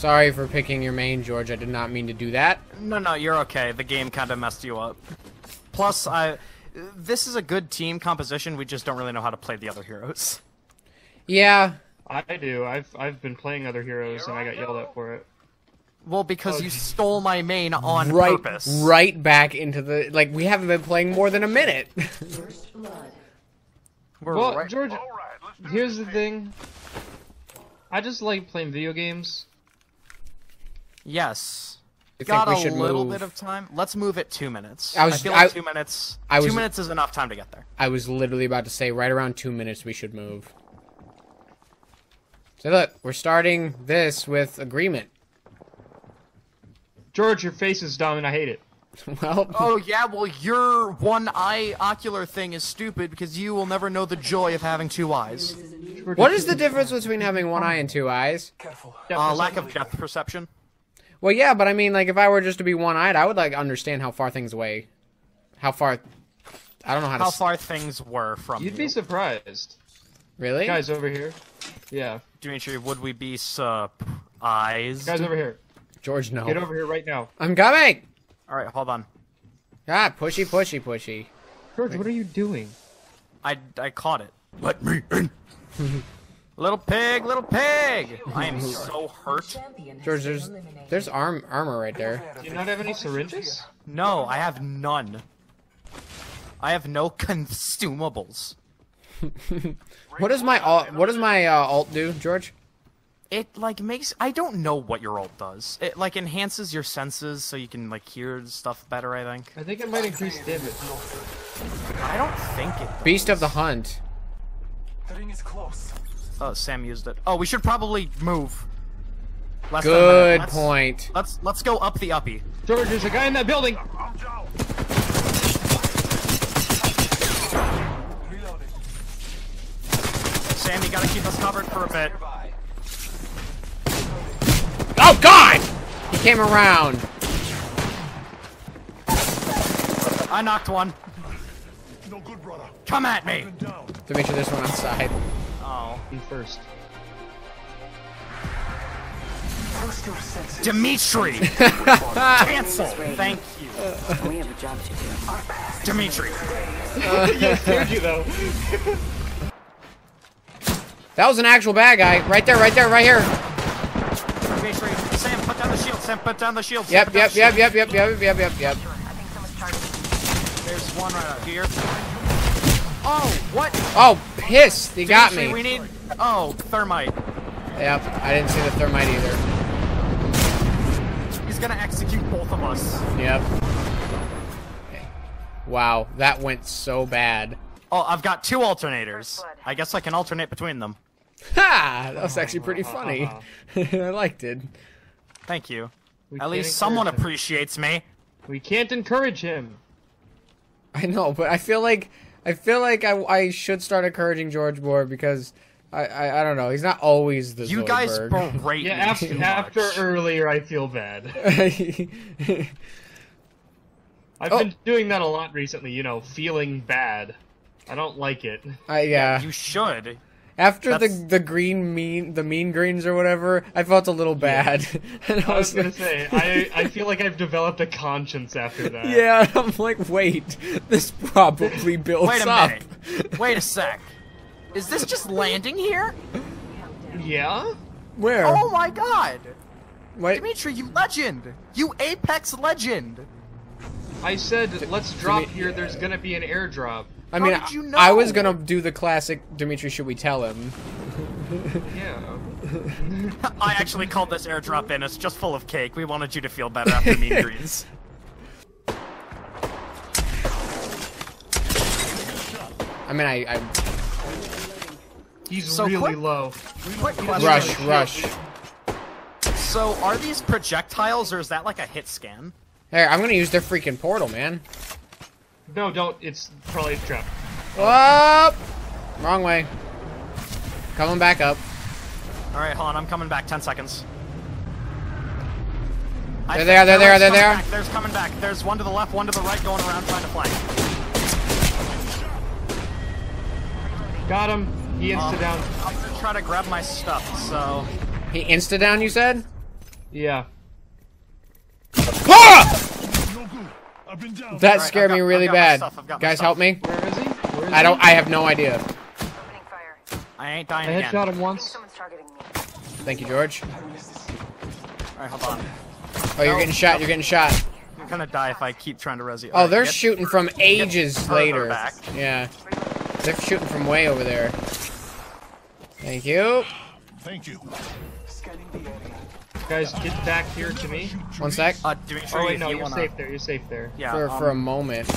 Sorry for picking your main, George. I did not mean to do that. No, no, you're okay. The game kind of messed you up. Plus, I. This is a good team composition. We just don't really know how to play the other heroes. Yeah. I do. I've I've been playing other heroes and I got yelled at for it. Well, because oh, you stole my main on right, purpose. right back into the like. We haven't been playing more than a minute. We're Well, right- George, here's the thing. I just like playing video games. Yes. I think Got we a should little move. bit of time. Let's move it two minutes. I was- feel like I- two minutes. I was- two minutes is enough time to get there. I was literally about to say right around two minutes we should move. So look, we're starting this with agreement. George, your face is dumb and I hate it. Well, Oh yeah, well your one eye ocular thing is stupid because you will never know the joy of having two eyes. what is the difference between having one eye and two eyes? Careful. Uh, lack of depth perception. Well, yeah, but I mean, like, if I were just to be one-eyed, I would like understand how far things away, how far. I don't know how to. How s- far things were from You'd you. be surprised. Really? Guys over here. Yeah. Demitri, would we be surprised? Guys over here. George, no. Get over here right now. I'm coming. All right, hold on. Ah, pushy, pushy, pushy. George, what are you doing? I, I caught it. Let me in. little pig, little pig. I am so hurt. George, there's there's arm armor right there. Do you not have any syringes? No, I have none. I have no consumables. What does my alt? What does my uh, alt do, George? It like makes I don't know what your ult does. It like enhances your senses so you can like hear stuff better. I think. I think it might increase damage. I don't think it. Beast of the Hunt. The ring is close. Oh, Sam used it. Oh, we should probably move. Less than a Good. Let's- point. Let's let's go up the uppy. George, there's a guy in that building. I'm down. Reloading. Sam, you gotta keep us covered for a bit. Oh God! He came around. I knocked one. No good, brother. Come at me. To make sure there's one outside. Me first. Trust your senses. Demitri. Cancel. Thank you, uh, We have a job to do. Demitri. Scared you though. That was an actual bad guy. Right there, right there, right here. Demitri. Sam, put down the shield. Sam, put down the shield. Sam, Yep, yep, the yep, shield. yep, yep, yep, yep, yep, yep. There's one right out here. Oh, what? Oh, piss! He got me. We need. Oh, thermite. Yep, I didn't see the thermite either. He's gonna execute both of us. Yep. Wow, that went so bad. Oh, I've got two alternators. I guess I can alternate between them. Ha! That was actually pretty funny. Uh-huh. I liked it. Thank you. We At least someone him. appreciates me. We can't encourage him. I know, but I feel like I feel like I, I should start encouraging George more because I, I I don't know. He's not always the You guys Zoidberg. berate Yeah, me after, too after earlier, I feel bad. I've Oh. been doing that a lot recently, you know, feeling bad. I don't like it. I, yeah. You should. After the that's- the green mean the mean greens or whatever, I felt a little bad. and I was gonna like, say, I, I feel like I've developed a conscience after that. Yeah, I'm like, wait, this probably builds Wait a up. minute. Wait a sec. Is this just landing here? Yeah? Where? Oh my god! Wait, Demitri, you legend! You Apex legend! I said, let's drop me- here, there's gonna be an airdrop. I how mean, did you I was gonna do the classic. Demitri, should we tell him? Yeah. I actually called this airdrop in. It's just full of cake. We wanted you to feel better after Mean Greens. I mean, I, I He's So really quick- low. Quick question. rush, rush. So, are these projectiles, or is that like a hit scan? Here, I'm gonna use their freaking portal, man. No, don't. It's probably a trap. Up, wrong way. Coming back up. Alright, hold on. I'm coming back. 10 seconds. I They're there, they're there, they're there. There's coming back. There's one to the left, one to the right, going around trying to flank. Got him. He insta Um, down. I'm gonna try to grab my stuff, so... He insta down, you said? Yeah. Ah! No good. I've been down. That Alright, scared I've me really I've got my bad. stuff, I've got my Guys, help me. Where is he? Where is I don't. he? I have no idea. Opening fire. I ain't I dying headshot again. him once. Someone's targeting me. Thank you, George. Alright, hold on. Oh, you're getting shot. You're getting shot. I'm gonna die if I keep trying to res you. Oh, Alright, they're get- shooting from ages later. back. Yeah, they're shooting from way over there. Thank you. Thank you. Scanning the area. Guys, get back here to me. One sec. Uh, Demitri, Oh wait, if no, you you're wanna... safe there. You're safe there. Yeah, For for a um, moment.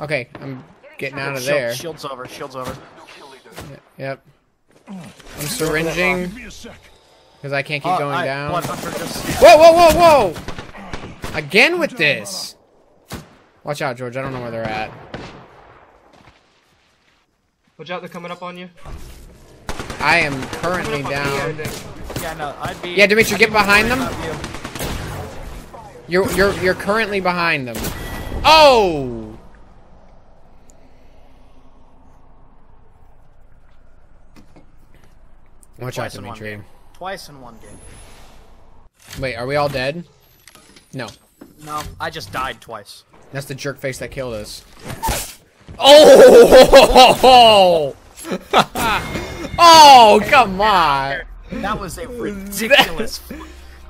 Okay, I'm getting out of shield- there. Shield's over, shield's over. Yep. I'm syringing because I can't keep Uh, going I- down. Just... Whoa, whoa, whoa, whoa! Again with this. Watch out, George. I don't know where they're at. Watch out, they're coming up on you. I am currently Coming me, down. Yeah, no, I'd be... Yeah, Demitri, I'd get be behind them. you. You're you're you're currently behind them. Oh! Watch out, Twice in one Demitri. Game. Twice in one game. Wait, are we all dead? No. No, I just died twice. That's the jerk face that killed us. Oh! oh, come on! That was a ridiculous...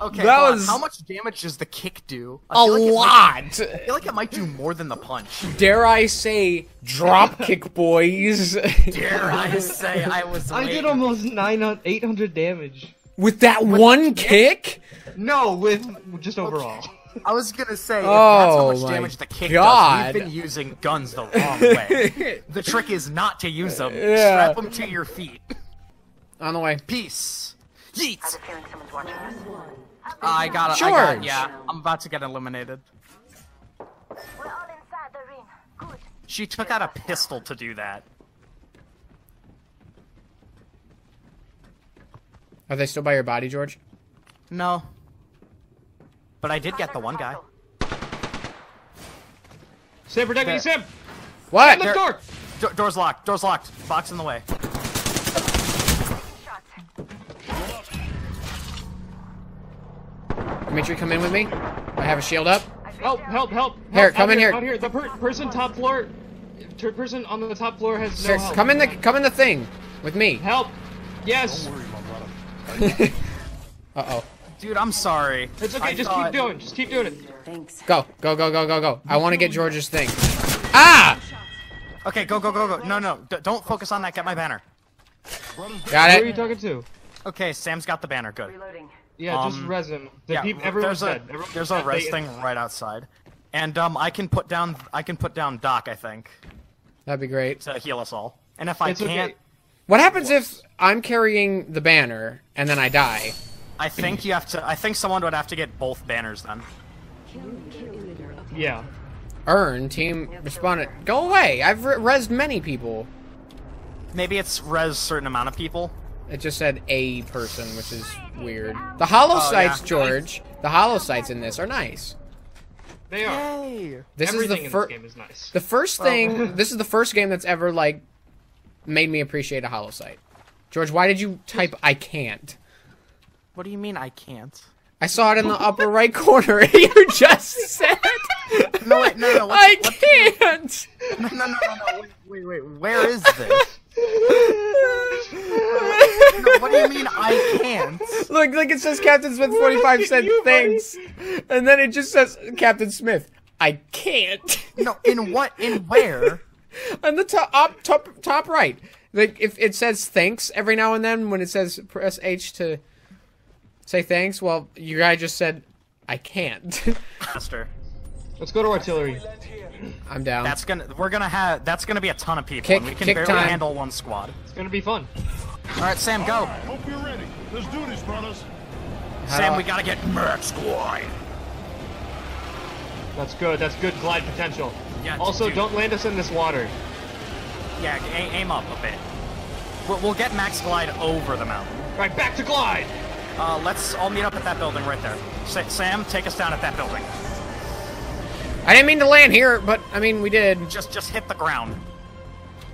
Okay, That was- how much damage does the kick do? A I feel like it might- lot! I feel like it might do more than the punch. Dare I say, drop kick, boys? Dare I say I was I did waiting. almost 900, 800 damage. With that one kick? No, with just overall. I was gonna say, if Oh that's how oh much my damage the kick God. does, we've been using guns the wrong way. the trick is not to use them. Yeah. Strap them to your feet. On the way. Peace. I have Yeet. a feeling someone's watching us. I got it. I got, yeah, I'm about to get eliminated. We're all inside the ring. Good. She took out a pistol to do that. Are they still by your body, George? No. But I did get the one guy. Sam, protect me, Sam! What? Open the door! Do- door's locked. Door's locked. Box in the way. Shots. Dimitri, come in with me. I have a shield up. Help, help, help! Here, help, come out in here. Out here, the per person top floor, ter- person on the top floor has no Here, help. come in the come in the thing with me. Help! Yes! Don't worry, my brother. Uh oh. Dude, I'm sorry. It's okay, I just thought- keep doing, it. just keep doing it. Thanks. Go, go, go, go, go, go. I want to get George's thing. Ah! Okay, go, go, go, go. No, no. D- don't focus on that. Get my banner. Got it. Who are you talking to? Okay, Sam's got the banner. Good. Reloading. Yeah, just Um, res him. The Yeah, peop- everyone's there's a dead. Everyone's there's a res thing right outside, and um I can put down I can put down Doc I think That'd be great. to heal us all. And if I It's can't, okay. What happens if I'm carrying the banner and then I die? I think you have to. I think someone would have to get both banners then. Yeah. Earn team responded. Go away. I've re- rezzed many people. Maybe it's res certain amount of people. It just said a person, which is weird. The hollow Oh, sights, yeah. George. The hollow sights in this are nice. They are. Yay! This Everything is the first. game is nice. The first thing. this is the first game that's ever like made me appreciate a hollow sight. George, why did you type "I can't"? What do you mean I can't? I saw it in the upper right corner. you just said. No wait, no, no. What's, I what's- can't. No, no, no, no, no. Wait, wait, wait. Where is this? No, what do you mean I can't? Look, look, it says Captain Smith 45 cent things. And then it just says Captain Smith. I can't. No, in what? In where? On the top, up, top, top right. Like, if it says thanks every now and then when it says press H to say thanks, well, you guy just said, I can't. Master. Let's go to artillery. I'm down. That's gonna. We're gonna have. That's gonna be a ton of people. Kick- and we can kick barely time. handle one squad. It's gonna be fun. All right, Sam, go. Hope you're ready. Let's do this, brothers. How Sam, we gotta get Merc Squad. That's good. That's good glide potential. Yeah, Also, dude. don't land us in this water. Yeah, a- aim up a bit. We'll, we'll get Max Glide over the mountain. Right, back to glide. Uh, let's all meet up at that building right there. Sa- Sam, take us down at that building. I didn't mean to land here, but I mean we did. Just just hit the ground.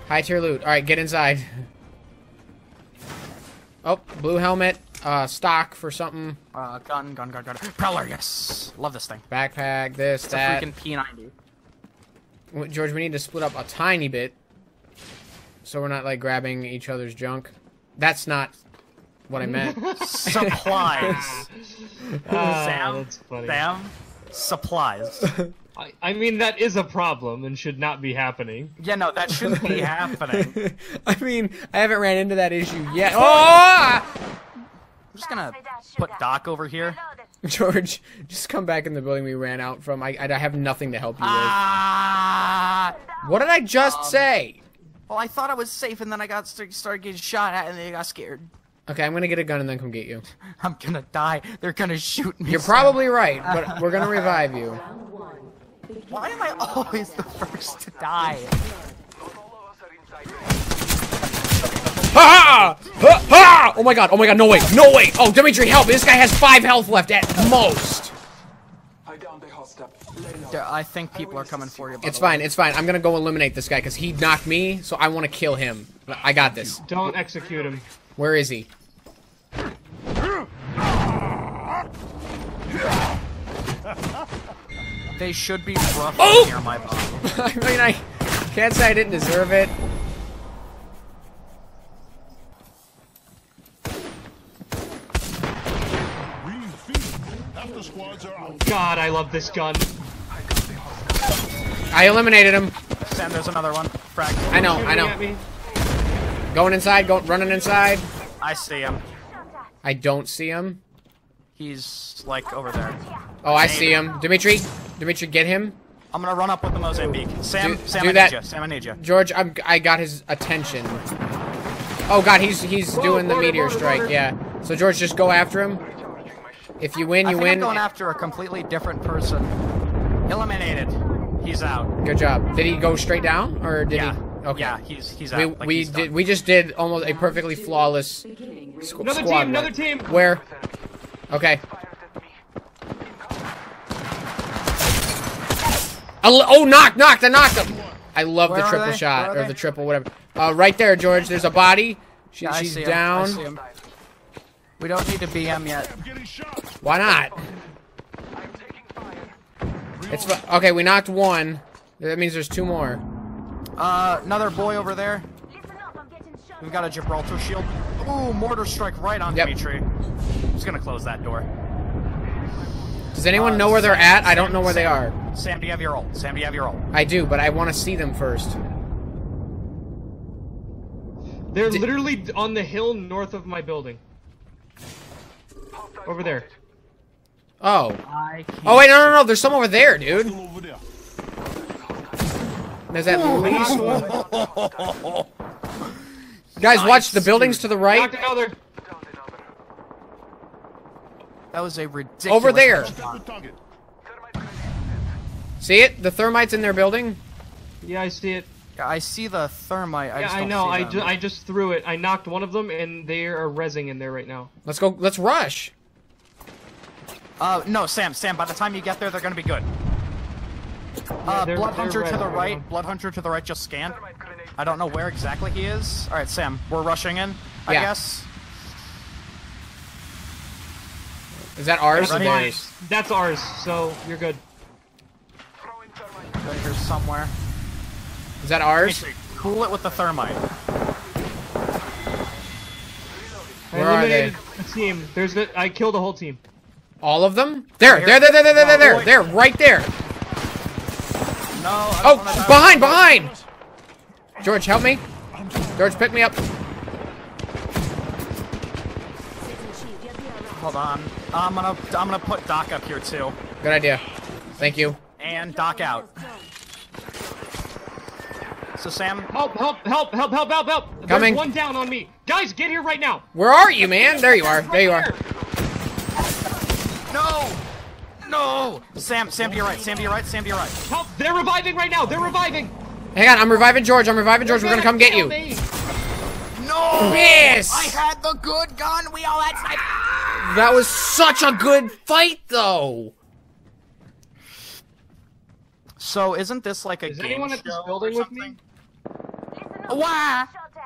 High tier loot. All right, get inside. Oh, blue helmet. Uh, stock for something. Uh, gun, gun, gun, gun. Prowler, yes. Love this thing. Backpack. This, It's a that. freaking P90. W- George, we need to split up a tiny bit, so we're not like grabbing each other's junk. That's not what I meant. Supplies. Ah, Sam. that's funny. Sam. Supplies. I, I mean, that is a problem and should not be happening. Yeah, no, that shouldn't be happening. I mean, I haven't ran into that issue yet. Oh! I'm just gonna put Doc over here. George, just come back in the building we ran out from. I, I have nothing to help you Ah. with. What did I just say? Well, I thought I was safe, and then I got st- started getting shot at, and then I got scared. Okay, I'm gonna get a gun and then come get you. I'm gonna die. They're gonna shoot me. You're Sam. probably right, but we're gonna revive you. Why am I always the first to die? Ha ha! Ha! Oh my god! Oh my god! No way! No way! Oh, Dimitri, help! This guy has five health left at most. I think people are coming for you. It's the way. fine. It's fine. I'm gonna go eliminate this guy because he knocked me, so I want to kill him. I got this. Don't execute him. Where is he? They should be rough Oh! near my body. I mean, I can't say I didn't deserve it. Green defeated. Half the squads are out. God, I love this gun. I eliminated him. Sam, there's another one. Frag. I know. I know. Going inside. Going running inside. I see him. I don't see him. He's like over there. Oh, I see him. Demitri, Demitri, get him. I'm gonna run up with the Mozambique. Sam, Do- Sam, do I that. need you. Sam, I need you. George, I'm. I got his attention. Oh God, he's he's doing the meteor border, strike. border. Yeah. So George, just go after him. If you win, I you think win. I'm going after a completely different person. Eliminated. He's out. Good job. Did he go straight down, or did yeah. he? Okay. Yeah, he's he's out. We Like, we he's did done. we just did almost a perfectly flawless squ- Another squad team, another team. Where? Okay. I oh, knock, knocked, I knocked him. I love Where the triple shot or the triple whatever. Uh, right there, George. There's a body. She, Yeah, I she's see him. Down. See him. We don't need to BM yet. I'm getting shot. Why not? It's okay. We knocked one. That means there's two more. Uh, another boy over there. Listen up, I'm getting shot. We've got a Gibraltar shield. Ooh, mortar strike right on Yep. Demitri. Just gonna close that door. Does anyone Uh, know where they're Sam- at? I don't know where they are. Sam- Sam, do you have your ult? Sam, do you have your ult? I do, but I want to see them first. They're literally on the hill north of my building. Over there. Oh. I. Oh wait, no, no, no. There's some over there, dude. Still over there. There's at oh, least one. Guys, watch the buildings to the right. That was a ridiculous. Over there. headshot. See it? The thermites in their building. Yeah, I see it. Yeah, I see the thermite. I Yeah, just I know. I, ju- I just threw it. I knocked one of them, and they are rezzing in there right now. Let's go. Let's rush. Uh, no, Sam, Sam. By the time you get there, they're gonna be good. Uh, they're- Blood they're Hunter to the right right. Bloodhound to the right. Just scanned. I don't know where exactly he is. All right, Sam. We're rushing in. I Yeah. guess. Is that ours or Ready? theirs? That's ours, so you're good. Right here somewhere. Is that ours? Demitri, Cool it with the thermite. I Where are they? a team. There's the. I killed a whole team. All of them? There, Here. there, there, there, there, there, there, there, right there. No. I Oh, don't wanna behind, behind. George, help me. George, pick me up. Hold on. I'm gonna I'm gonna put Doc up here too, Good idea. Thank you. and Doc out. So Sam, Help! Help! Help! Help! Help! Help! Help! There's Coming. one down on me. Guys, get here right now. Where are you, man? There you are. There you are. No, no. Sam, Sam to your right. Sam to your right. Sam to your right. Help! They're reviving right now. They're reviving. Hang on, I'm reviving George. I'm reviving George. We're gonna come get you. me. No. Yes. I had the good gun. We all had sniper. That was such a good fight, though. So isn't this like a Is game anyone at this show or building with me? something? Listen up. Wah! Shot at.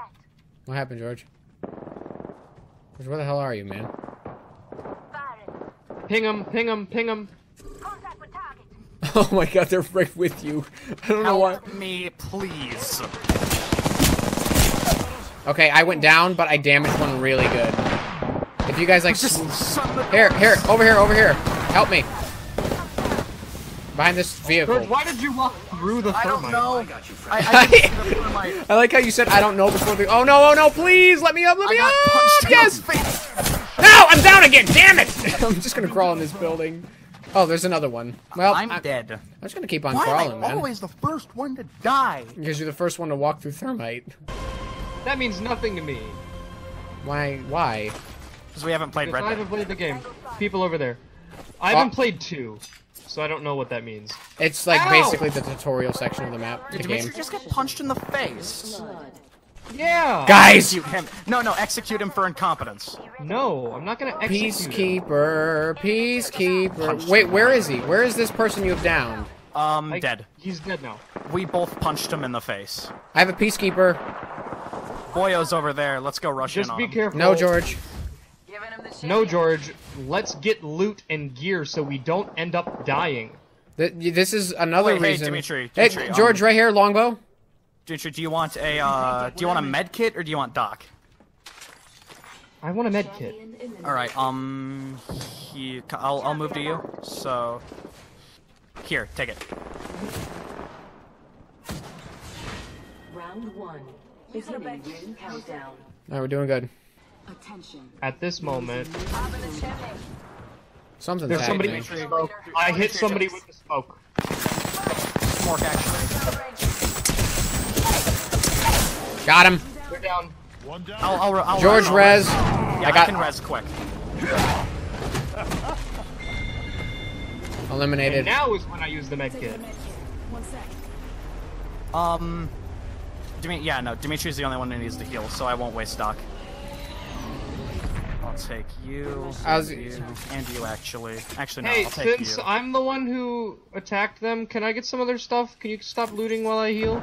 What happened, George? George, where the hell are you, man? Firing. Ping him, ping him, ping him. Contact with target. Oh my god, they're right with you. I don't know why. Help me, please. Okay, I went down, but I damaged one really good. If you guys like, Just son of a- here, here, over here, over here, help me. Behind this vehicle. George, why did you walk through the I don't know. I, I didn't see the thermite. I like how you said I don't know before the. Oh no! Oh no! Please let me up! Let me up! Yes! The face. No! I'm down again! Damn it! I'm just gonna crawl in this building. Oh, there's another one. Well, I'm I'm, dead. I'm just gonna keep on Why crawling, am I man. always the first one to die? Because you're the first one to walk through thermite. That means nothing to me. Why? Why? Because we haven't played Because Red I haven't played the game. People over there. I Oh. haven't played two, so I don't know what that means. It's like Ow! basically the tutorial section of the map, the Did game. Just get punched in the face? Yeah. Guys! Execute him. No, no, execute him for incompetence. No, I'm not gonna execute. him. Peacekeeper, peacekeeper. Wait, where is he? Where is this person you've downed? Um, Like, dead. He's dead now. We both punched him in the face. I have a peacekeeper. Boyo's over there. Let's go rush Just in on be him. careful. No, George. No, George. Let's get loot and gear so we don't end up dying. This is another Wait, hey, reason. Demitri, Hey, George, um, right here, longbow. Demitri, do you want a uh, do you want a med kit or do you want Doc? I want a med kit. All right. Um, he, I'll I'll move to you. So, here, take it. Round one. Beginning ring countdown. All right, we're doing good. Attention. At this moment, Something's there's somebody happening. with the smoke. I hit somebody with the smoke. Mork, actually. Got him. They're down. One down. I'll, I'll, I'll George I'll Rez. Yeah, I got can res quick. eliminated. And now is when I use the med kit. One sec. Um, Dimi- yeah, no, Demitri's the only one who needs to heal, so I won't waste Doc. I'll take you, I was- and you, and you actually. Actually, no, Hey, I'll take since you. I'm the one who attacked them, can I get some other stuff? Can you stop looting while I heal?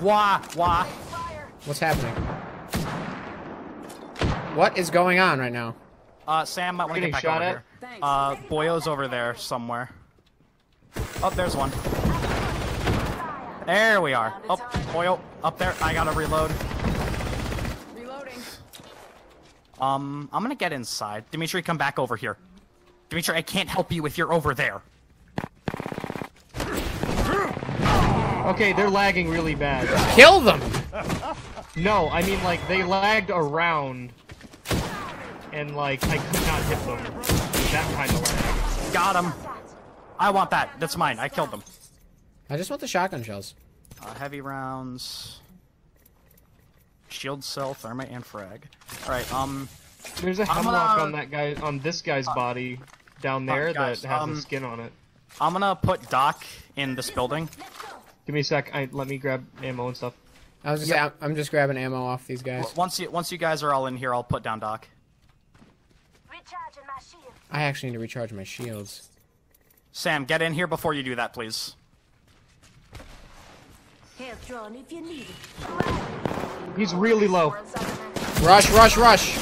Wah, wah. What's happening? What is going on right now? Uh, Sam might want to get back shot over at? here. Uh, Boyo's over there somewhere. Oh, there's one. There we are. Oh, Boyo, up there. I gotta reload. Reloading. Um, I'm gonna get inside. Demitri, come back over here. Demitri, I can't help you if you're over there. Okay, they're lagging really bad. Kill them! No, I mean like they lagged around, and like I could not hit them. That kind of lag. Got him. I want that. That's mine. I killed them. I just want the shotgun shells. Uh, heavy rounds. Shield cell, thermite, and frag. Alright, um, There's a I'm Hemlok gonna- on that guy, on this guy's body down there guys, that has um, the skin on it. I'm gonna put Doc in this building. Give me a sec. I, let me grab ammo and stuff. I was just Yep. I'm, I'm just grabbing ammo off these guys. W- Once you once you guys are all in here, I'll put down Doc. Recharging my shield. I actually need to recharge my shields. Sam, get in here before you do that, please. Health drawn if you need it. He's really low. Rush, rush, rush!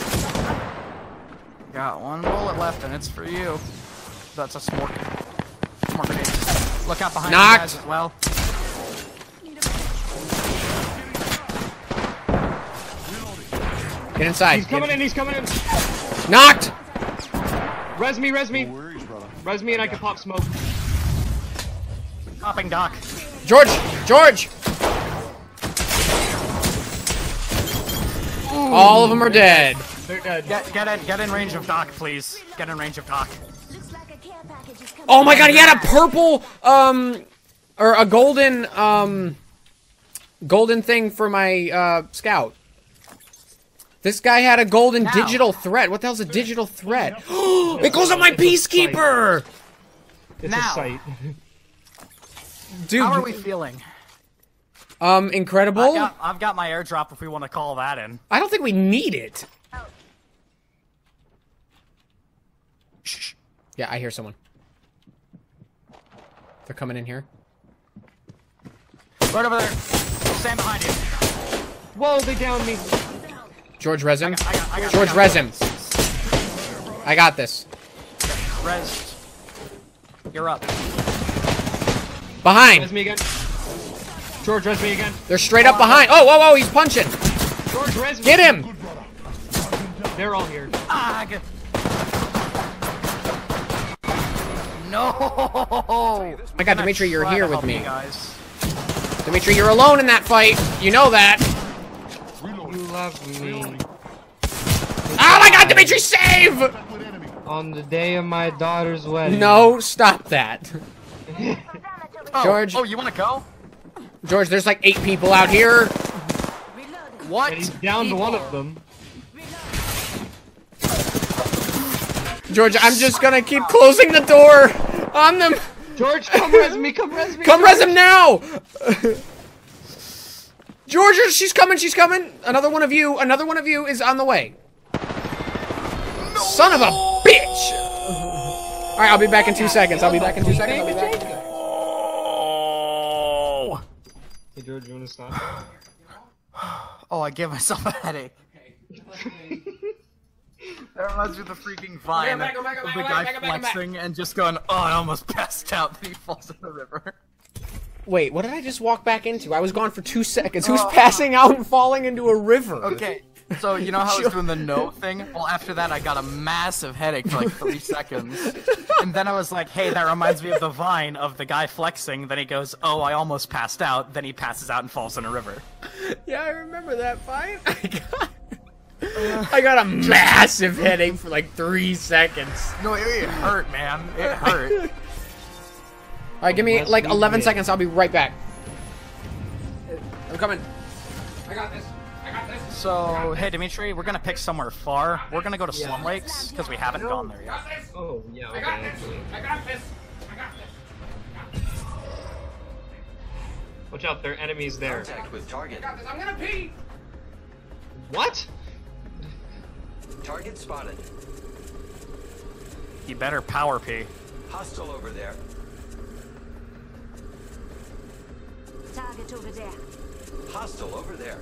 Got one bullet left, and it's for you. That's a smork. Smork grenade. Look out behind you guys as well. Get inside. He's coming in. He's coming in. Knocked! Res me. Res me. No worries, brother. Res me, and I can pop smoke. Popping Doc. George! George! All of them are dead. They're dead. Get get in get in range of Doc, please. Get in range of Doc. Looks like a care package is coming. Oh my god, he had a purple, um, or a golden, um, golden thing for my, uh, scout. This guy had a golden Now. digital threat. What the hell's a digital threat? it goes on my peacekeeper! It's Now. a sight. Dude, How are we feeling? um, I've incredible. got, I've got my airdrop if we want to call that in. I don't think we need it. Shh. Yeah, I hear someone. They're coming in here. Right over there. Stand behind you. Whoa, they downed me. George Resin. I got, I got, George I got Resin. I got this. Res. You're up. Behind. Res me again. George, res me again. They're straight up behind. Oh, whoa, whoa, he's punching. George, res me. Get him. They're all here. Ah, I got- No! Oh my god, Demitri, you're here with me. guys. Demitri, you're alone in that fight. You know that. You love me. Oh my god, Demitri, save! On the day of my daughter's wedding. No, stop that. Oh, George. Oh, you want to go? George, there's like eight people out here. What? And he's down to one of them. George, I'm just gonna keep closing the door on them. George, come res me, come res me. Come res him now! George, she's coming, she's coming. Another one of you, another one of you is on the way. Son of a bitch! Alright, I'll be back in two seconds. I'll be back in two seconds. I'll be back. Oh! Hey, George, you wanna stop? Oh, I gave myself a headache. that reminds me of the freaking vine go back, go of back, the go guy back, go back, go back. flexing and just going, oh, I almost passed out, then he falls in the river. Wait, what did I just walk back into? I was gone for two seconds. Who's oh. passing out and falling into a river? Okay, so you know how I was doing the no thing? Well, after that, I got a massive headache for like three seconds. And then I was like, hey, that reminds me of the vine of the guy flexing. Then he goes, oh, I almost passed out. Then he passes out and falls in a river. Yeah, I remember that fight. I got, I got a massive headache for like three seconds. No, it, it hurt, man. It hurt. All right, give me like 11 seconds. I'll be right back. I'm coming. I got this. I got this. So, hey, Demitri, we're gonna pick somewhere far. We're gonna go to Slum Lakes, because we haven't gone there yet. Oh, yeah, okay. I got this. I got this. Watch out, there are enemies there. Contact with target. I got this. I'm gonna pee. What? Target spotted. You better power pee. Hostile over there. Target over there. Hostile over there.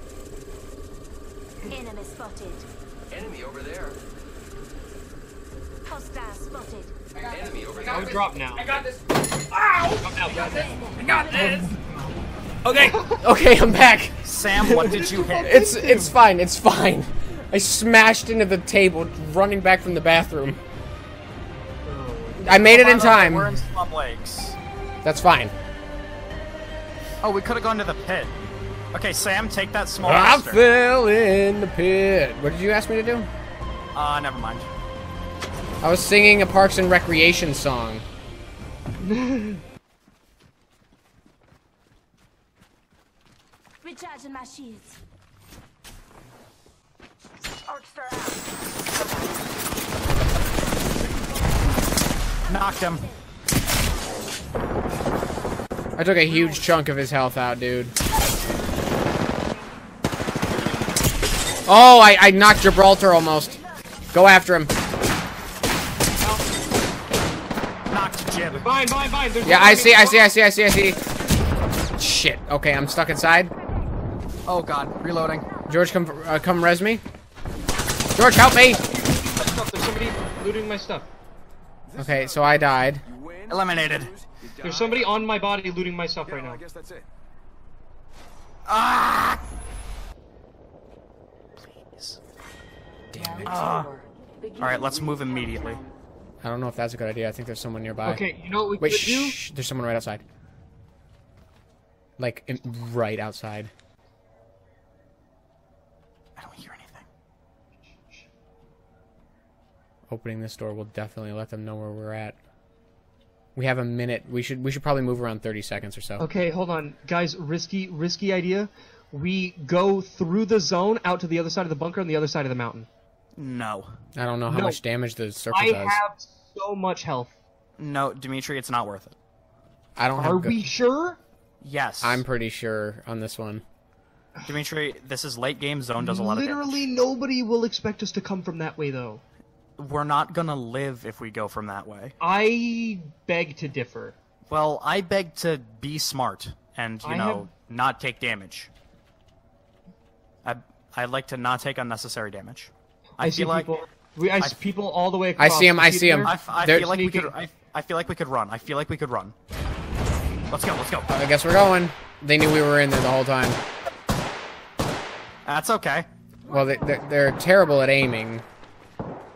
Enemy spotted. Enemy over there. Hostile spotted. Enemy over there. I'll drop now. I got this. Come out, got this. I got this. Okay. Okay, I'm back. Sam, what did you hit? It's it's fine. It's fine. I smashed into the table running back from the bathroom. Oh. I made it in By the way, We're time. in Slum Lakes. That's fine. Oh, we could have gone to the pit. Okay, Sam, take that small I blaster. fell in the pit. What did you ask me to do? Uh, never mind. I was singing a Parks and Recreation song. Recharging my shields. Orchestra out. Knocked him. I took a huge chunk of his health out, dude. Oh, I, I knocked Gibraltar almost. Go after him. Fine, fine, fine. Yeah, I see, I see, I see, I see, I see. Shit. Okay, I'm stuck inside. Oh god, reloading. George, come, uh, come res me. George, help me. There's somebody looting my stuff. Okay, so I died. Eliminated. There's somebody on my body looting my stuff right now. I guess that's it. Ah! Round Ah. it. Beginning Alright, let's move immediately. I don't know if that's a good idea. I think there's someone nearby. Okay, you know what we Wait, could do? shh. There's someone right outside. Like, in, right outside. I don't hear anything. Opening this door will definitely let them know where we're at. We have a minute. We should we should probably move around 30 seconds or so. Okay, hold on, guys. Risky, risky idea. We go through the zone out to the other side of the bunker on the other side of the mountain. No. I don't know how No. much damage the circle does. I does. have so much health. No, Demitri, it's not worth it. I don't have Are good- we sure? Yes. I'm pretty sure on this one. Demitri, this is late game zone does a lot of Literally nobody will expect us to come from that way, though. Damage. We're not gonna live if we go from that way. I beg to differ. Well, I beg to be smart and you I know have- not take damage. I I'd like to not take unnecessary damage. I, I, see feel like people. We, I, see people all the way I see see 'em, You I see 'em. there? I, f- I They're feel like we could. I, I feel like we could run. I feel like we could run. Let's go. Let's go. I guess we're going. They knew we were in there the whole time. That's okay. Well, they, they're, they're terrible at aiming.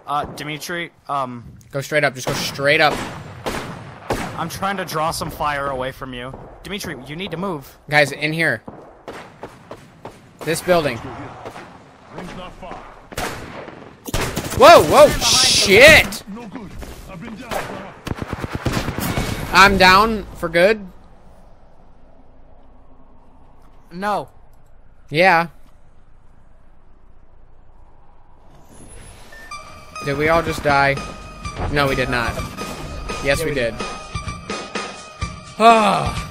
Uh, Demitri, um, Go straight up. Just go straight up. I'm trying to draw some fire away from you. Demitri, you need to move. Guys, in here. This building. Ring's not far. Whoa, whoa, shit! No good. I've been down, brother. I'm down for good. No. Yeah. Did we all just die? No, we did not. Yes, we did. Ah.